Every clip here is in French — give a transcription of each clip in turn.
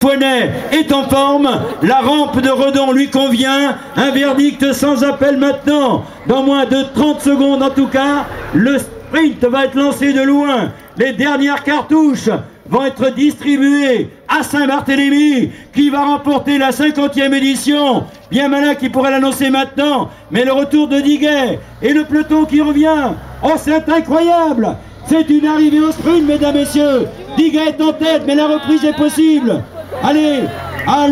Poinet est en forme, la rampe de Redon lui convient, un verdict sans appel maintenant, dans moins de 30 secondes en tout cas, le sprint va être lancé de loin, les dernières cartouches vont être distribuées à Saint-Barthélemy, qui va remporter la 50e édition, bien malin qui pourrait l'annoncer maintenant, mais le retour de Diguet et le peloton qui revient, oh c'est incroyable! C'est une arrivée au sprint, mesdames, messieurs. Diguet est en tête, mais la reprise est possible. Allez,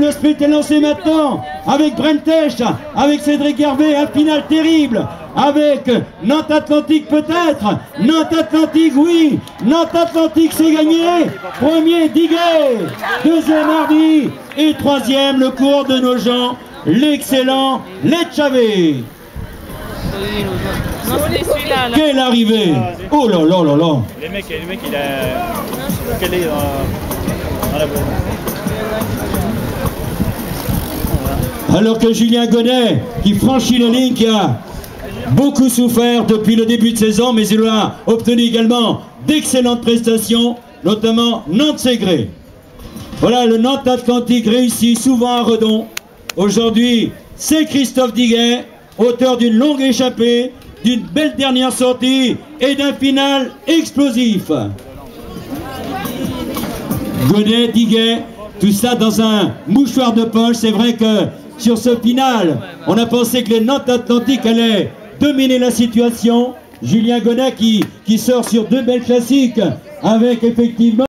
le sprint est lancé maintenant avec Brentech, avec Cédric Hervé, un final terrible, avec Nantes Atlantique peut-être, Nantes Atlantique oui, Nantes Atlantique c'est gagné, premier Diguet, deuxième Hardy et troisième le cours de nos gens, l'excellent Lechavé. Quelle arrivée Oh là là là là Les mecs, les mecs il a calé dans, la. Alors que Julien Gonnet, qui franchit la ligne, qui a beaucoup souffert depuis le début de saison, mais il a obtenu également d'excellentes prestations, notamment Nantes-Ségré. Voilà, le Nantes Atlantique réussit souvent à Redon. Aujourd'hui, c'est Christophe Diguet, auteur d'une longue échappée, d'une belle dernière sortie et d'un final explosif. Gonnet, Diguet, tout ça dans un mouchoir de poche. C'est vrai que sur ce final, on a pensé que les Nantes Atlantiques allaient dominer la situation. Julien Gonnet qui, qui sort sur deux belles classiques avec effectivement